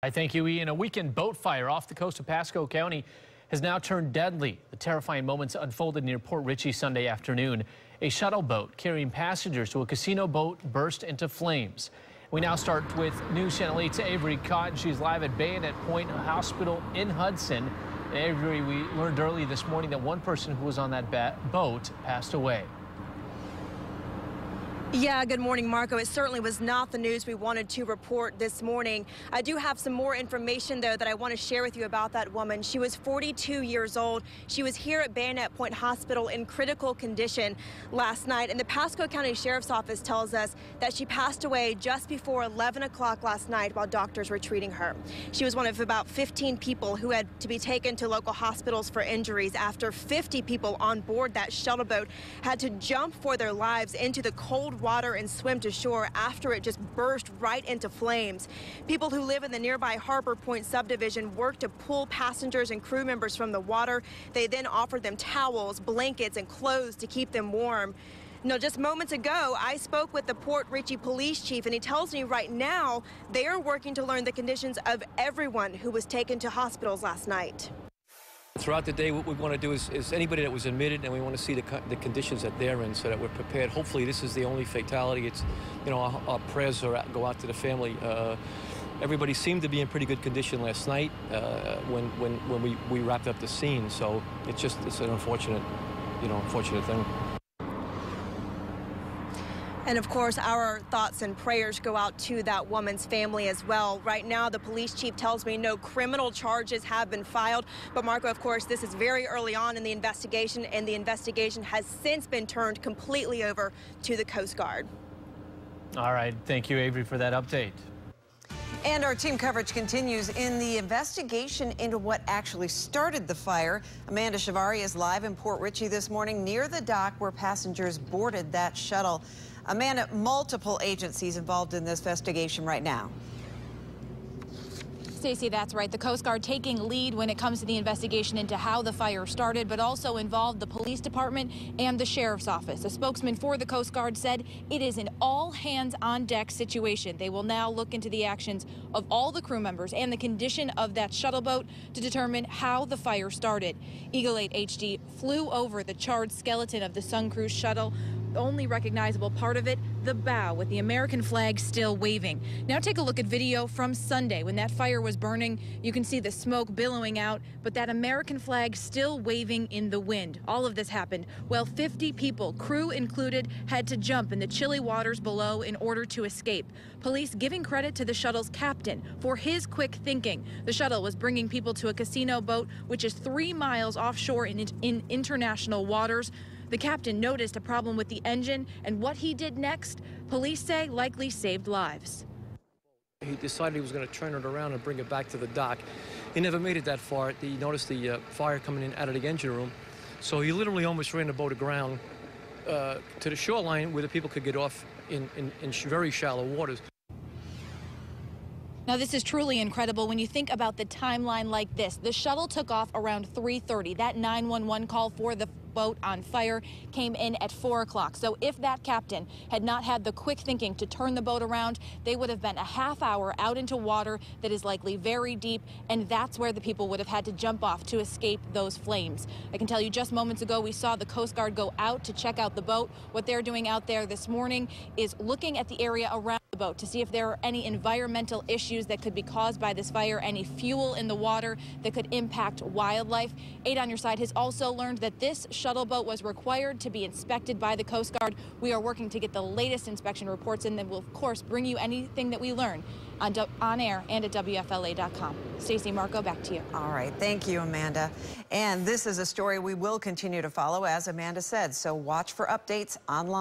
I thank you, Ian. A weekend boat fire off the coast of Pasco County has now turned deadly. The terrifying moments unfolded near Port Richey Sunday afternoon. A shuttle boat carrying passengers to a casino boat burst into flames. We now start with News Channel 8's Avery Cotton. She's live at Bayonet Point Hospital in Hudson. Avery, we learned early this morning that one person who was on that boat passed away. Yeah, good morning, Marco. It certainly was not the news we wanted to report this morning. I do have some more information, though, that I want to share with you about that woman. She was 42 years old. She was here at Bayonet Point Hospital in critical condition last night, and the Pasco County Sheriff's Office tells us that she passed away just before 11 o'clock last night while doctors were treating her. She was one of about 15 people who had to be taken to local hospitals for injuries after 50 people on board that shuttle boat had to jump for their lives into the cold water and swim to shore after it just burst right into flames. People who live in the nearby Harbor Point subdivision worked to pull passengers and crew members from the water. They then offered them towels, blankets, and clothes to keep them warm. Now, just moments ago, I spoke with the Port Richey police chief, and he tells me right now they are working to learn the conditions of everyone who was taken to hospitals last night. Throughout the day, what we want to do is, is anybody that was admitted, and we want to see the, the conditions that they're in so that we're prepared. Hopefully, this is the only fatality. It's, you know, our, our prayers are out, go out to the family. Uh, everybody seemed to be in pretty good condition last night uh, when, when, when we, we wrapped up the scene. So it's just, it's an unfortunate, you know, unfortunate thing. And of course, our thoughts and prayers go out to that woman's family as well. Right now, the police chief tells me no criminal charges have been filed. But Marco, of course, this is very early on in the investigation, and the investigation has since been turned completely over to the Coast Guard. All right. Thank you, Avery, for that update. And our team coverage continues in the investigation into what actually started the fire. Amanda Shavari is live in Port Richey this morning near the dock where passengers boarded that shuttle. Amanda, multiple agencies involved in this investigation right now. Stacey, that's right. The Coast Guard taking lead when it comes to the investigation into how the fire started, but also involved the police department and the sheriff's office. A spokesman for the Coast Guard said it is an all hands on deck situation. They will now look into the actions of all the crew members and the condition of that shuttle boat to determine how the fire started. Eagle 8 HD flew over the charred skeleton of the Sun Cruise shuttle only recognizable part of it, the bow with the American flag still waving. Now take a look at video from Sunday when that fire was burning. You can see the smoke billowing out, but that American flag still waving in the wind. All of this happened while 50 people, crew included, had to jump in the chilly waters below in order to escape. Police giving credit to the shuttle's captain for his quick thinking. The shuttle was bringing people to a casino boat, which is three miles offshore in, in international waters. The captain noticed a problem with the engine, and what he did next, police say likely saved lives. He decided he was going to turn it around and bring it back to the dock. He never made it that far. He noticed the uh, fire coming in out of the engine room. So he literally almost ran the boat aground uh, to the shoreline where the people could get off in, in, in very shallow waters. Now, this is truly incredible when you think about the timeline like this. The shuttle took off around 3.30. That 911 call for the boat on fire came in at 4 o'clock. So if that captain had not had the quick thinking to turn the boat around, they would have been a half hour out into water that is likely very deep, and that's where the people would have had to jump off to escape those flames. I can tell you just moments ago, we saw the Coast Guard go out to check out the boat. What they're doing out there this morning is looking at the area around the boat to see if there are any environmental issues that could be caused by this fire, any fuel in the water that could impact wildlife. Eight on your side has also learned that this shuttle boat was required to be inspected by the Coast Guard. We are working to get the latest inspection reports and then we'll of course bring you anything that we learn on, on air and at WFLA.com. Stacey Marco, back to you. All right. Thank you, Amanda. And this is a story we will continue to follow, as Amanda said. So watch for updates online.